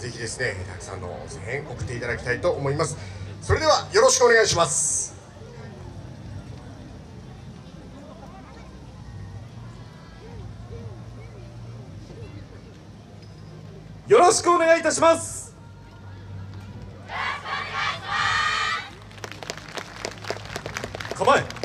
ぜひですねたくさんの声援送っていただきたいと思います。それではよろしくお願いします。よろしくお願いいたします。構え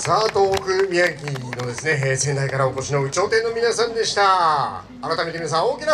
さあ東北宮城のですね仙台からお越しの有頂天の皆さんでした。改めて皆さん大きな